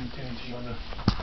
some on the